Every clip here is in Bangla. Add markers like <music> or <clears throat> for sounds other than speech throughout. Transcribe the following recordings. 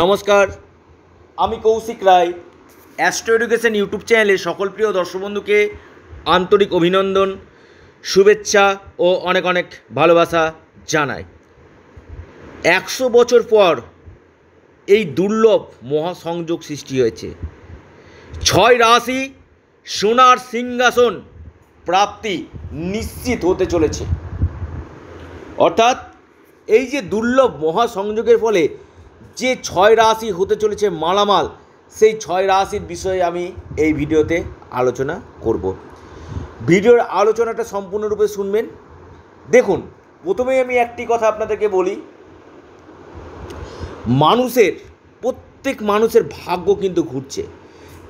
নমস্কার। আমি Koushik Roy. Astro Education YouTube চ্যানেলে সকল প্রিয় দর্শক বন্ধুকে আন্তরিক অভিনন্দন, শুভেচ্ছা ও অনেক অনেক ভালোবাসা জানাই। একশো বছর পর এই দুর্লভ মহাসংযোগ সৃষ্টি হয়েছে। ছয় রাশি সোনার সিংহাসন প্রাপ্তি নিশ্চিত হতে চলেছে। অর্থাৎ এই যে দুর্লভ মহাসংযোগের ফলে যে ছয় রাশি হতে চলেছে মালামাল, সেই ছয় রাশির বিষয়ে আমি এই ভিডিওতে আলোচনা করব। ভিডিওর আলোচনাটা সম্পূর্ণরূপে শুনবেন। দেখুন, প্রথমেই আমি একটি কথা আপনাদেরকে বলি, মানুষের, প্রত্যেক মানুষের ভাগ্য কিন্তু ঘুরছে।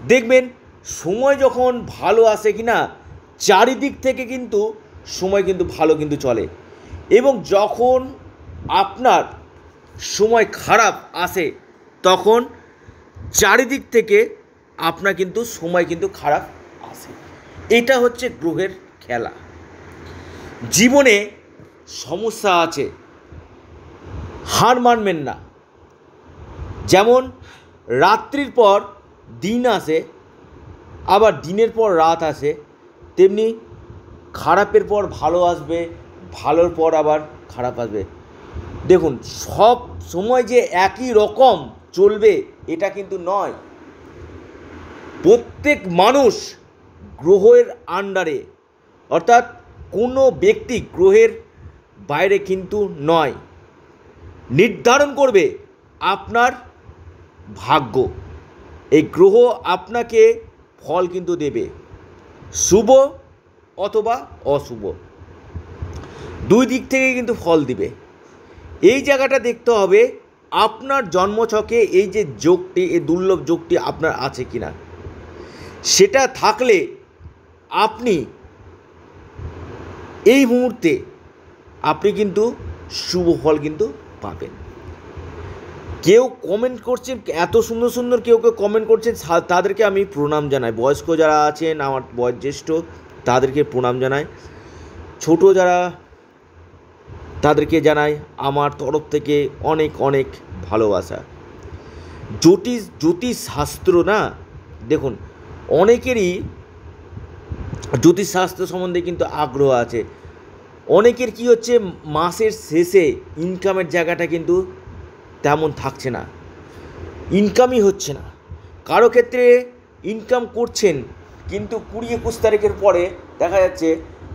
দেখবেন, সময় যখন ভালো আসে কি না চারিদিক থেকে কিন্তু সময় কিন্তু ভালো কিন্তু চলে। এবং যখন আপনার সময় খারাপ আসে, তখন চারিদিক থেকে আপনার কিন্তু সময় কিন্তু খারাপ আসে। এটা হচ্ছে গ্রহের খেলা। জীবনে সমস্যা আছে, হার মানবেন না। যেমন রাত্রির পর দিন আসে, আবার দিনের পর রাত আসে, তেমনি খারাপের পর ভালো আসবে, ভালোর পর আবার খারাপ আসবে। দেখুন, সব সময় যে একই রকম চলবে, এটা কিন্তু নয়। প্রত্যেক মানুষ গ্রহের আন্ডারে, অর্থাৎ কোনো ব্যক্তি গ্রহের বাইরে কিন্তু নয়। নির্ধারণ করবে আপনার ভাগ্য। এই গ্রহ আপনাকে ফল কিন্তু দেবে, শুভ অথবা অশুভ। দুই দিক থেকে কিন্তু ফল দিবে। এই জায়গাটা দেখতে হবে আপনার জন্মছকে এই যে যোগটি, এই দুর্লভ যোগটি আপনার আছে কি না সেটা থাকলে আপনি এই মুহূর্তে আপনি কিন্তু শুভ ফল কিন্তু পাবেন। কেউ কমেন্ট করছেন এত সুন্দর সুন্দর কেউ কেউ কমেন্ট করছেন তাদেরকে আমি প্রণাম জানাই। বয়স্ক যারা আছেন, আমার বয়োজ্যেষ্ঠ, তাদেরকে প্রণাম জানাই। ছোট যারা তাদেরকে জানাই আমার তরফ থেকে অনেক অনেক ভালোবাসা। জ্যোতিষ জ্যোতিষ শাস্ত্র না? দেখুন, অনেকেরই জ্যোতিষ শাস্ত্র সম্বন্ধে কিন্তু আগ্রহ আছে। অনেকের কি হচ্ছে, মাসের শেষে ইনকামের জায়গাটা কিন্তু তেমন থাকছে না। ইনকামই হচ্ছে না। কারও ক্ষেত্রে ইনকাম করছেন, কিন্তু কুড়ি একুশ তারিখের পরে দেখা যাচ্ছে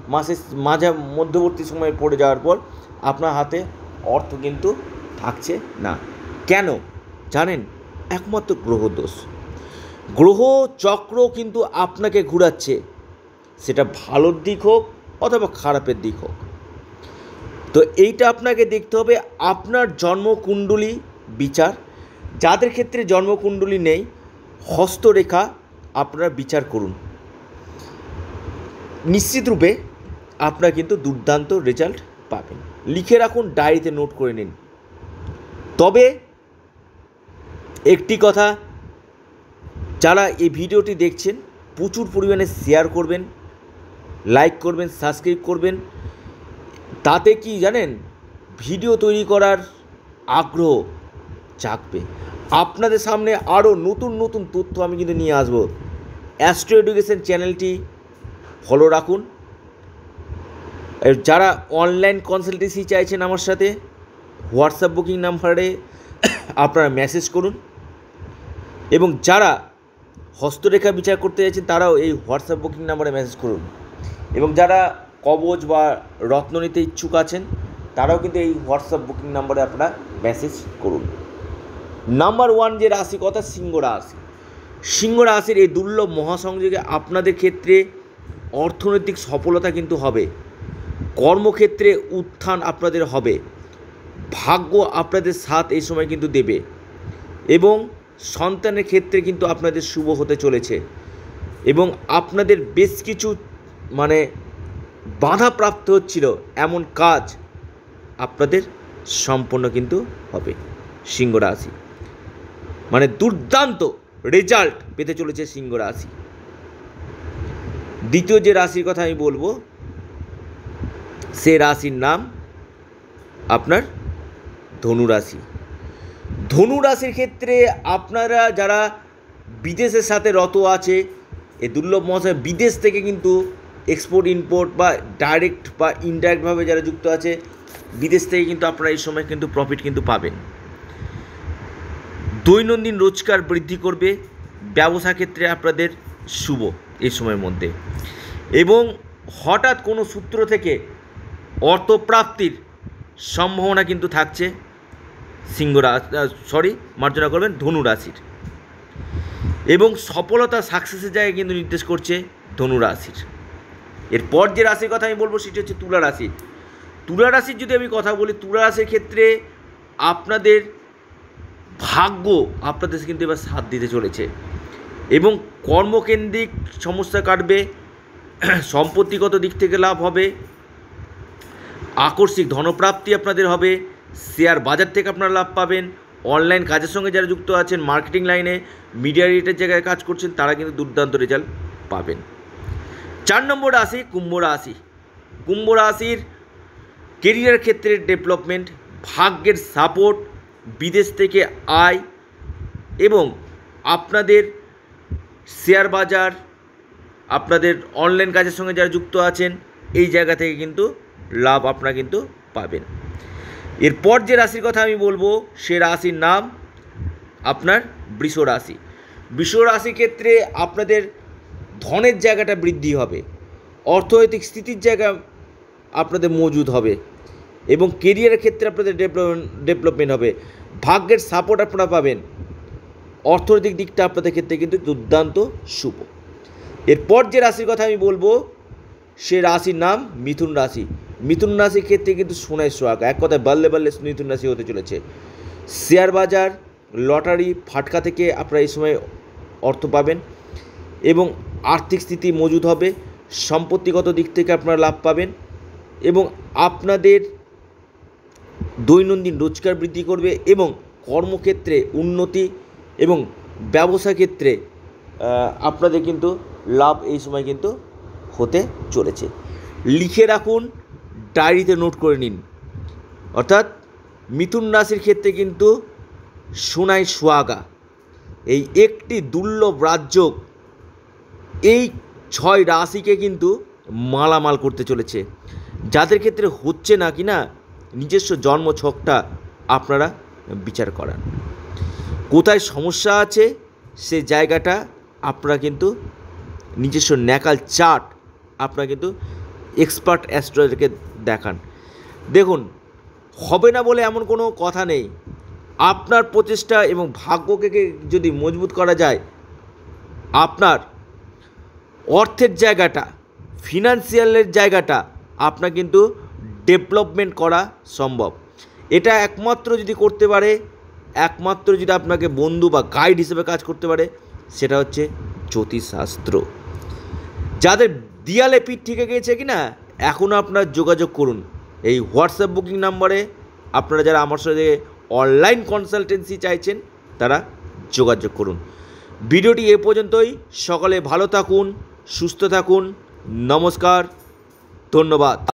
মাসের মাঝে মধ্যবর্তী সময়ে পড়ে যাওয়ার পর আপনার হাতে অর্থ কিন্তু থাকছে না। কেন? জানেন, একমাত্র গ্রহ দোষ। গ্রহ চক্র কিন্তু আপনাকে ঘুরাচ্ছে। সেটা ভালোর দিক হোক অথবা খারাপের দিক হোক। তো এইটা আপনাকে দেখতে হবে, আপনার জন্মকুণ্ডলী বিচার। যাদের ক্ষেত্রে জন্মকুণ্ডলী নেই, হস্তরেখা আপনারা বিচার করুন। নিশ্চিত রূপে আপনারা কিন্তু দুর্দান্ত রেজাল্ট পাবেন। লিখে রাখুন ডায়েরিতে নোট করে নিন। তবে একটি কথা, যারা এই ভিডিওটি দেখছেন, প্রচুর পরিমাণে শেয়ার করবেন লাইক করবেন সাবস্ক্রাইব করবেন। তাতে কি জানেন? ভিডিও তৈরি করার আগ্রহ জাগবে। আপনাদের সামনে আরও নতুন নতুন তথ্য আমি কিন্তু নিয়ে আসব। অ্যাস্ট্রো এডুকেশন চ্যানেলটি ফলো রাখুন। যারা অনলাইন কনসালটেন্সি চাইছেন আমার সাথে হোয়াটসঅ্যাপ বুকিং নাম্বারে আপনারা মেসেজ করুন। এবং যারা হস্তরেখা বিচার করতে চাইছেন, তারাও এই হোয়াটসঅ্যাপ বুকিং নাম্বারে মেসেজ করুন। এবং যারা কবজ বা রত্ন নিতে ইচ্ছুক আছেন, তারাও কিন্তু এই হোয়াটসঅ্যাপ বুকিং নাম্বারে আপনারা মেসেজ করুন। নাম্বার ওয়ান যে রাশি কথা, সিংহ রাশি। সিংহ রাশির এই দুর্লভ মহাসংযোগে আপনাদের ক্ষেত্রে অর্থনৈতিক সফলতা কিন্তু হবে। কর্মক্ষেত্রে উত্থান আপনাদের হবে, ভাগ্য আপনাদের সাথ এই সময় কিন্তু দেবে এবং সন্তানের ক্ষেত্রে কিন্তু আপনাদের শুভ হতে চলেছে এবং আপনাদের বেশ কিছু মানে বাধাপ্রাপ্ত হচ্ছিল, এমন কাজ আপনাদের সম্পন্ন কিন্তু হবে, সিংহ রাশি। মানে দুর্দান্ত রেজাল্ট পেতে চলেছে সিংহ রাশি। দ্বিতীয় যে রাশির কথা আমি বলব সে রাশির নাম আপনার ধনুরাশি ধনু রাশির ক্ষেত্রে আপনারা যারা বিদেশের সাথে রত আছে, এই দুর্লভ মহাশয় বিদেশ থেকে কিন্তু এক্সপোর্ট ইম্পোর্ট বা ডাইরেক্ট বা ইনডাইরেক্টভাবে যারা যুক্ত আছে, বিদেশ থেকে কিন্তু আপনারা এই সময় কিন্তু প্রফিট কিন্তু পাবেন। দৈনন্দিন রোজগার বৃদ্ধি করবে, ব্যবসা ক্ষেত্রে আপনাদের শুভ এই সময়ের মধ্যে। এবং হঠাৎ কোনো সূত্র থেকে অর্থপ্রাপ্তির সম্ভাবনা কিন্তু থাকছে সিংহ সরি মার্জনা করবেন ধনু রাশির। এবং সফলতা সাকসেসের জায়গায় কিন্তু নির্দেশ করছে ধনু রাশির। এরপর যে রাশির কথা আমি বলব সেটি হচ্ছে তুলা রাশি। তুলা রাশির যদি আমি কথা বলি, তুলা রাশির ক্ষেত্রে আপনাদের ভাগ্য আপনাদের কিন্তু এবার সাথ দিতে চলেছে। এবং কর্মকেন্দ্রিক সমস্যা কাটবে, <clears throat> সম্পত্তিগত দিক থেকে লাভ হবে আকস্মিক ধনপ্রাপ্তি আপনাদের হবে। শেয়ার বাজার থেকে আপনারা লাভ পাবেন। অনলাইন কাজের সঙ্গে যারা যুক্ত আছেন, মার্কেটিং লাইনে, মিডিয়া রেটের জায়গায় কাজ করছেন, তারা কিন্তু দুর্দান্ত রেজাল্ট পাবেন। চার নম্বর রাশি, কুম্ভ রাশি। কুম্ভ রাশির কেরিয়ার ক্ষেত্রে ডেভেলপমেন্ট ভাগ্যের সাপোর্ট বিদেশ থেকে আয় এবং আপনাদের শেয়ার বাজার, আপনাদের অনলাইন কাজের সঙ্গে যারা যুক্ত আছেন, এই জায়গা থেকে কিন্তু লাভ আপনারা কিন্তু পাবেন। এরপর যে রাশির কথা আমি বলব, সে রাশির নাম আপনার বৃষ রাশি। বৃষ রাশি ক্ষেত্রে আপনাদের ধনের জায়গাটা বৃদ্ধি হবে, অর্থনৈতিক স্থিতির জায়গা আপনাদের মজুদ হবে এবং কেরিয়ারের ক্ষেত্রে আপনাদের ডেভেলপমেন্ট ডেভেলপমেন্ট হবে। ভাগ্যের সাপোর্ট আপনারা পাবেন, অর্থনৈতিক দিকটা আপনাদের ক্ষেত্রে কিন্তু দুর্দান্ত শুভ। এরপর যে রাশির কথা আমি বলব, সে রাশির নাম মিথুন রাশি। মিথুন রাশির ক্ষেত্রে কিন্তু সোনায় সোহাগ। এক কথায় বাল্লে বাল্লে মিথুন রাশি হতে চলেছে। শেয়ার বাজার, লটারি, ফাটকা থেকে আপনারা এই সময় অর্থ পাবেন এবং আর্থিক স্থিতি মজুদ হবে, সম্পত্তিগত দিক থেকে আপনারা লাভ পাবেন এবং আপনাদের দৈনন্দিন রোজগার বৃদ্ধি করবে এবং কর্মক্ষেত্রে উন্নতি এবং ব্যবসা ক্ষেত্রে আপনাদের কিন্তু লাভ এই সময় কিন্তু হতে চলেছে। লিখে রাখুন ডায়েরিতে নোট করে নিন। অর্থাৎ মিথুন রাশির ক্ষেত্রে কিন্তু সোনাই সোয়াগা এই একটি দুর্লভ রাজ্য এই ছয় রাশিকে কিন্তু মালামাল করতে চলেছে। যাদের ক্ষেত্রে হচ্ছে না কি না, নিজস্ব জন্ম ছকটা আপনারা বিচার করান। কোথায় সমস্যা আছে সে জায়গাটা আপনারা কিন্তু নিজস্ব ন্যাকাল চার্ট আপনারা কিন্তু এক্সপার্ট অ্যাস্ট্রোলজারকে দেখান। দেখুন, হবে না বলে এমন কোনো কথা নেই। আপনার প্রচেষ্টা এবং ভাগ্যকে যদি মজবুত করা যায়, আপনার অর্থের জায়গাটা ফিনান্সিয়ালের জায়গাটা আপনার কিন্তু ডেভেলপমেন্ট করা সম্ভব। এটা একমাত্র যদি করতে পারে, একমাত্র যদি আপনাকে বন্ধু বা গাইড হিসেবে কাজ করতে পারে, সেটা হচ্ছে জ্যোতিষশাস্ত্র। যাদের দিয়ালে পিঠ থেকে গিয়েছে কি না এখনও আপনার যোগাযোগ করুন। এই হোয়াটসঅ্যাপ বুকিং নাম্বারে আপনারা যারা আমার সাথে অনলাইন কনসালটেন্সি চাইছেন, তারা যোগাযোগ করুন। ভিডিওটি এ পর্যন্তই। সকালে ভালো থাকুন, সুস্থ থাকুন। নমস্কার। ধন্যবাদ।